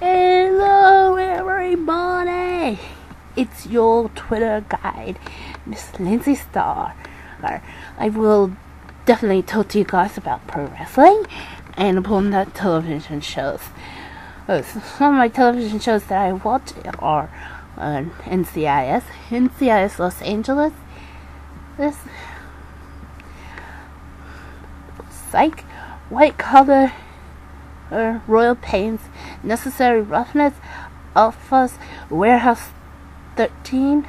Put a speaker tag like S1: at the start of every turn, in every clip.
S1: Hello, everybody! It's your Twitter guide, Miss Lindsie Starr. I will definitely talk to you guys about pro wrestling and upon that television shows. Uh, some of my television shows that I watch are on NCIS, NCIS Los Angeles, this Psych, White Collar, uh, Royal Pains, Necessary Roughness, Alphas, Warehouse 13,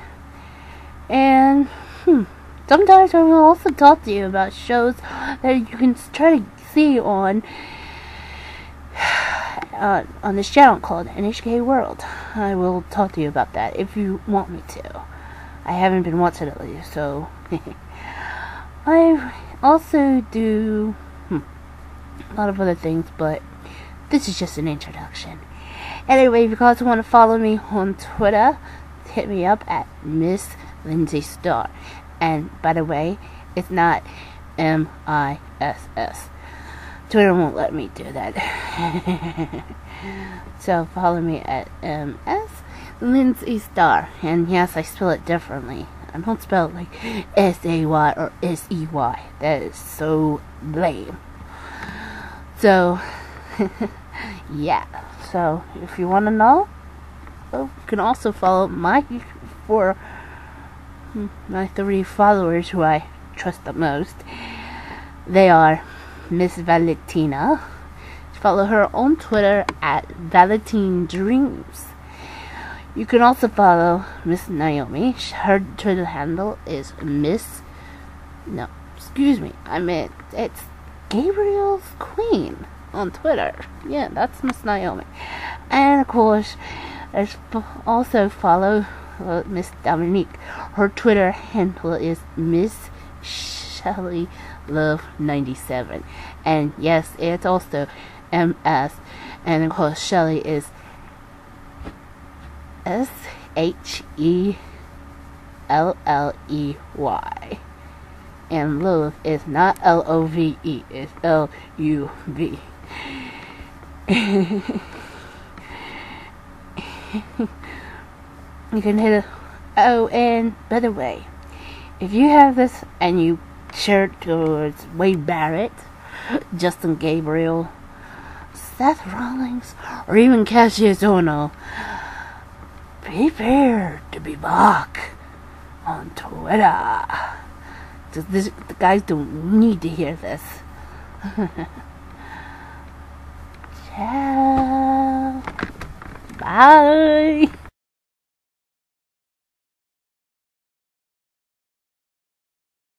S1: and hmm, sometimes I will also talk to you about shows that you can try to see on uh, on this channel called NHK World. I will talk to you about that if you want me to. I haven't been watching it lately, so I also do hmm, a lot of other things, but this is just an introduction. Anyway, if you guys want to follow me on Twitter, hit me up at Miss Lindsie Star. And by the way, it's not M I S S. Twitter won't let me do that. so follow me at M S Lindsie Star. And yes, I spell it differently. I don't spell it like S A Y or S E Y. That is so lame. So, yeah. So, if you want to know, oh, you can also follow my four, hmm, my three followers who I trust the most. They are Miss Valentina. Follow her on Twitter at Valentine Dreams. You can also follow Miss Naomi. Her Twitter handle is Miss. No, excuse me. I meant it's Gabriel's Queen on Twitter. Yeah, that's Miss Naomi. And of course, also follow uh, Miss Dominique. Her Twitter handle is Miss Shelley Love 97. And yes, it's also MS. And of course, Shelley is S H E L L E Y. And love is not L O V E, it's L U V. you can hit a oh and by the way, if you have this and you share it towards Wade Barrett, Justin Gabriel, Seth Rollins, or even Cassius Ohno, prepare to be back on Twitter. The guys don't need to hear this. Ciao. Bye.